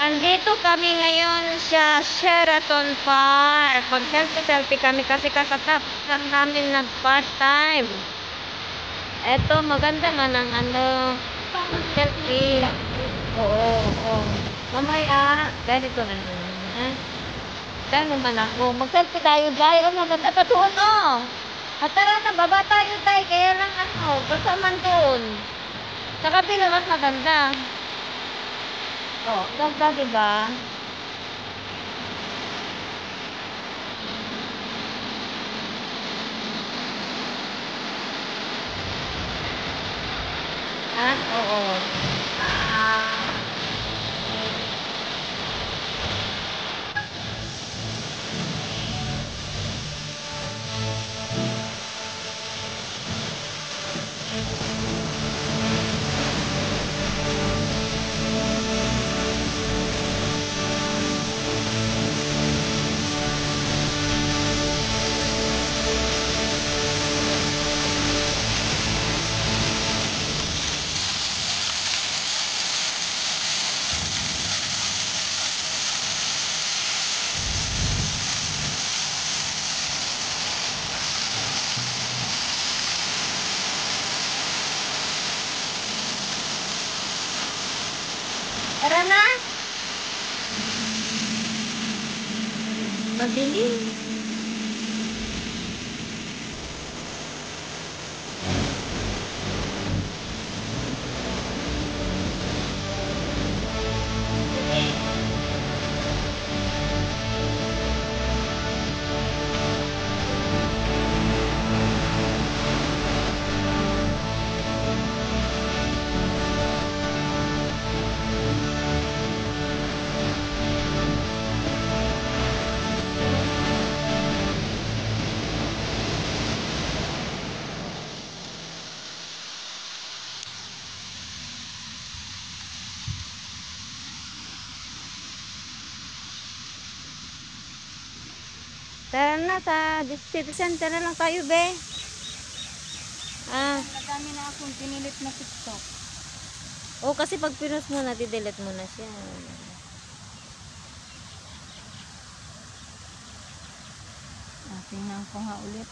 Andito kami ngayon sa Sheraton Park. Mag-selfie-selfie kami kasi kakatapos lang namin nag-part time. Eto, maganda nga ng ano, selfie. Oo, oo. Mamaya, ganito na naman. Ha? Saan naman ako? Mag-selfie tayo dahil. Pa doon, oh. At tara na, baba tayo tayo. Kaya lang ano, basta man doon. Sa kabila mas maganda. Oh, ganda diba? Ha? Oo. Tara na. Madilim. Tara na sa city center na lang tayo, be. Ah, Madami na akong pinilit na TikTok. oh, kasi pag pinost mo na, delete mo na siya. Ah, tingnan ko nga ulit.